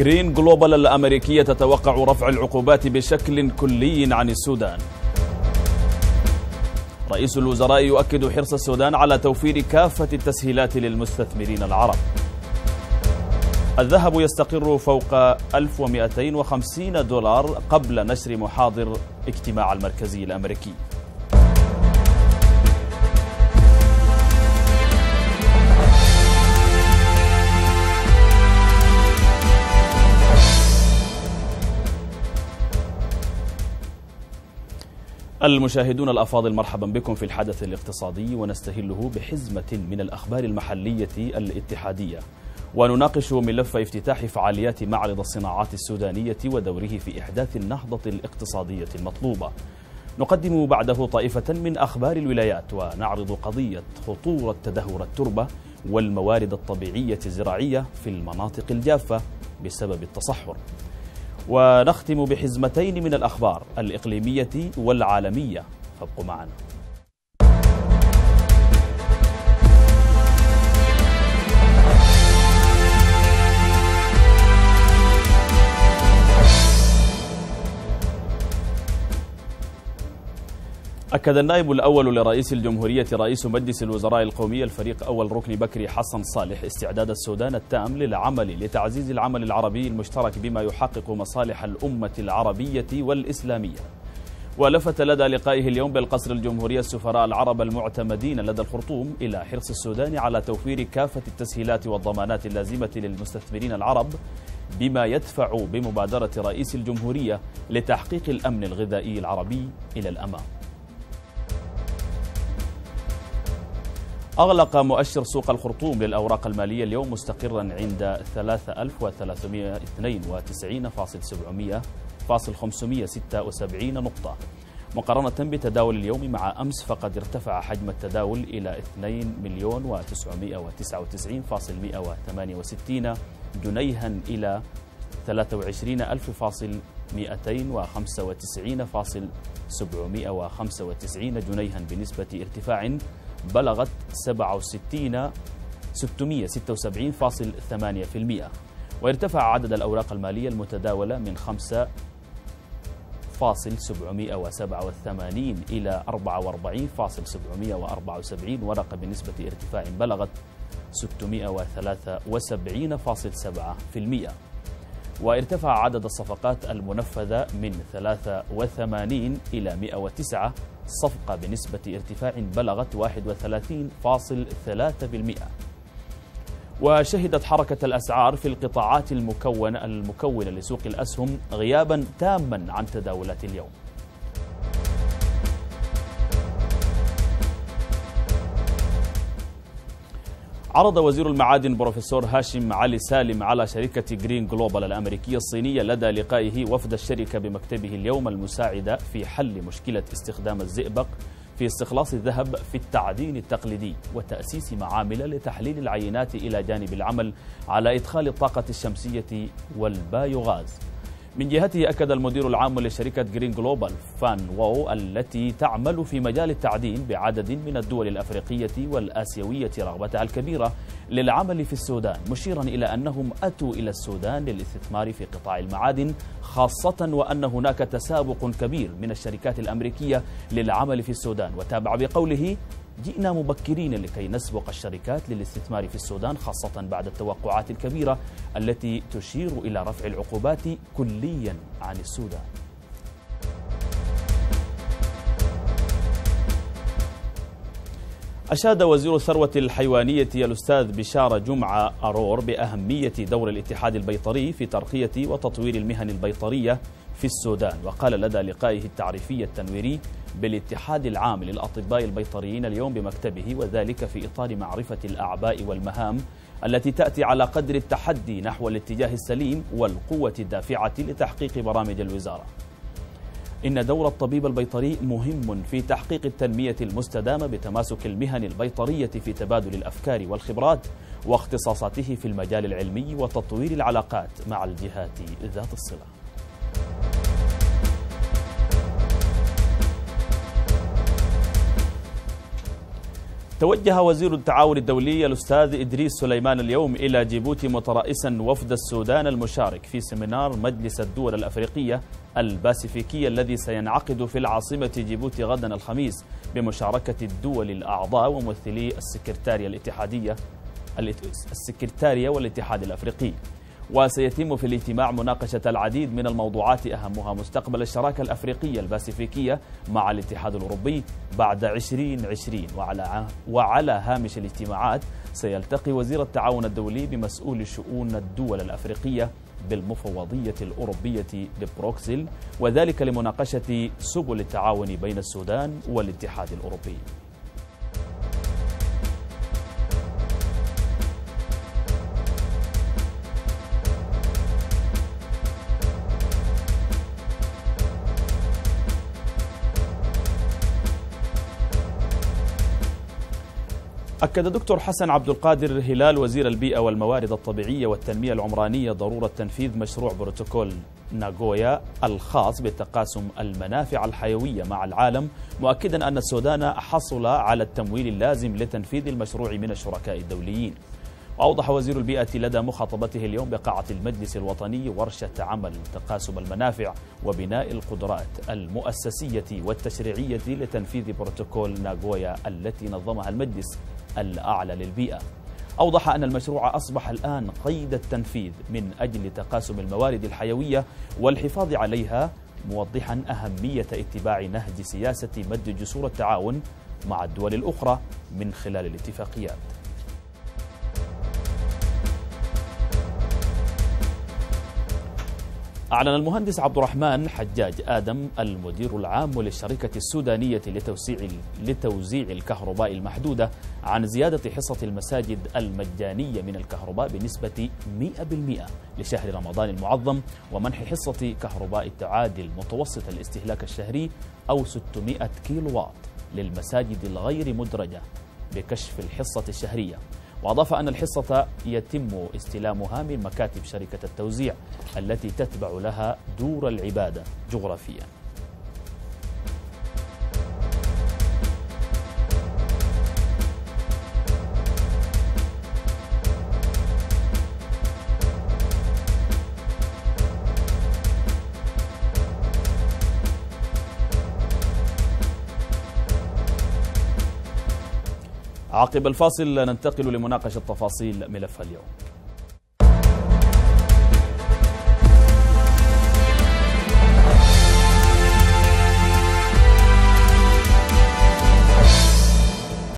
جرين جلوبال الأمريكية تتوقع رفع العقوبات بشكل كلي عن السودان. رئيس الوزراء يؤكد حرص السودان على توفير كافة التسهيلات للمستثمرين العرب. الذهب يستقر فوق 1250 دولار قبل نشر محاضر اجتماع المركزي الأمريكي. المشاهدون الأفاضل مرحبا بكم في الحدث الاقتصادي ونستهله بحزمة من الأخبار المحلية الاتحادية ونناقش ملف افتتاح فعاليات معرض الصناعات السودانية ودوره في إحداث النهضة الاقتصادية المطلوبة. نقدم بعده طائفة من أخبار الولايات ونعرض قضية خطورة تدهور التربة والموارد الطبيعية الزراعية في المناطق الجافة بسبب التصحر. ونختم بحزمتين من الأخبار الإقليمية والعالمية. فابقوا معنا. أكد النائب الأول لرئيس الجمهورية رئيس مجلس الوزراء القومي الفريق أول ركن بكري حسن صالح استعداد السودان التام للعمل لتعزيز العمل العربي المشترك بما يحقق مصالح الأمة العربية والإسلامية. ولفت لدى لقائه اليوم بالقصر الجمهورية السفراء العرب المعتمدين لدى الخرطوم إلى حرص السودان على توفير كافة التسهيلات والضمانات اللازمة للمستثمرين العرب بما يدفع بمبادرة رئيس الجمهورية لتحقيق الأمن الغذائي العربي إلى الأمام. أغلق مؤشر سوق الخرطوم للأوراق المالية اليوم مستقرا عند 3392.700.576 نقطة. مقارنة بتداول اليوم مع أمس فقد ارتفع حجم التداول إلى 2 مليون و999.168 جنيها إلى 23,295.795 جنيها بنسبة ارتفاع بلغت 67 676.8% وارتفع عدد الأوراق المالية المتداولة من 5 فاصل 787 إلى 44.774 ورقة بنسبة ارتفاع بلغت 673.7% وارتفع عدد الصفقات المنفذة من 83 إلى 109 صفقة بنسبة ارتفاع بلغت 31.3% وشهدت حركة الأسعار في القطاعات المكونة المكونة لسوق الأسهم غيابا تاما عن تداولات اليوم. عرض وزير المعادن بروفيسور هاشم علي سالم على شركة جرين جلوبال الأمريكية الصينية لدى لقائه وفد الشركة بمكتبه اليوم المساعدة في حل مشكلة استخدام الزئبق في استخلاص الذهب في التعدين التقليدي وتأسيس معامل لتحليل العينات إلى جانب العمل على إدخال الطاقة الشمسية والبايوغاز. من جهته أكد المدير العام لشركة جرين جلوبال فان وو التي تعمل في مجال التعدين بعدد من الدول الأفريقية والآسيوية رغبتها الكبيرة للعمل في السودان مشيرا إلى أنهم أتوا إلى السودان للاستثمار في قطاع المعادن خاصة وأن هناك تسابق كبير من الشركات الأمريكية للعمل في السودان وتابع بقوله جئنا مبكرين لكي نسبق الشركات للاستثمار في السودان خاصة بعد التوقعات الكبيرة التي تشير إلى رفع العقوبات كليا عن السودان. أشاد وزير الثروة الحيوانية الأستاذ بشارة جمعة أرور بأهمية دور الاتحاد البيطري في ترقية وتطوير المهن البيطرية في السودان وقال لدى لقائه التعريفي التنويري بالاتحاد العام للأطباء البيطريين اليوم بمكتبه وذلك في إطار معرفة الأعباء والمهام التي تأتي على قدر التحدي نحو الاتجاه السليم والقوة الدافعة لتحقيق برامج الوزارة. إن دور الطبيب البيطري مهم في تحقيق التنمية المستدامة بتماسك المهن البيطرية في تبادل الأفكار والخبرات واختصاصاته في المجال العلمي وتطوير العلاقات مع الجهات ذات الصلة. توجه وزير التعاون الدولي الأستاذ إدريس سليمان اليوم إلى جيبوتي مترأسا وفد السودان المشارك في سمينار مجلس الدول الأفريقية الباسيفيكية الذي سينعقد في العاصمة جيبوتي غدا الخميس بمشاركة الدول الأعضاء وممثلي السكرتارية الاتحادية السكرتارية والاتحاد الأفريقي. وسيتم في الاجتماع مناقشة العديد من الموضوعات أهمها مستقبل الشراكة الأفريقية الباسيفيكية مع الاتحاد الأوروبي بعد 2020 وعلى, وعلى هامش الاجتماعات سيلتقي وزير التعاون الدولي بمسؤول شؤون الدول الأفريقية بالمفوضية الأوروبية ببروكسل وذلك لمناقشة سبل التعاون بين السودان والاتحاد الأوروبي. أكد دكتور حسن عبد القادر هلال وزير البيئة والموارد الطبيعية والتنمية العمرانية ضرورة تنفيذ مشروع بروتوكول ناغويا الخاص بتقاسم المنافع الحيوية مع العالم مؤكدا أن السودان حصل على التمويل اللازم لتنفيذ المشروع من الشركاء الدوليين. وأوضح وزير البيئة لدى مخاطبته اليوم بقاعة المجلس الوطني ورشة عمل تقاسم المنافع وبناء القدرات المؤسسية والتشريعية لتنفيذ بروتوكول ناغويا التي نظمها المجلس الأعلى للبيئة. أوضح أن المشروع أصبح الآن قيد التنفيذ من أجل تقاسم الموارد الحيوية والحفاظ عليها موضحا أهمية اتباع نهج سياسة مد جسور التعاون مع الدول الأخرى من خلال الاتفاقيات. أعلن المهندس عبد الرحمن حجاج آدم المدير العام للشركة السودانية لتوسيع لتوزيع الكهرباء المحدودة عن زيادة حصة المساجد المجانية من الكهرباء بنسبة 100% لشهر رمضان المعظم ومنح حصة كهرباء تعادل متوسط الاستهلاك الشهري أو 600 كيلو واط للمساجد الغير مدرجة بكشف الحصة الشهرية. وأضاف أن الحصة يتم استلامها من مكاتب شركة التوزيع التي تتبع لها دور العبادة جغرافياً. عقب الفاصل ننتقل لمناقشة تفاصيل ملف اليوم.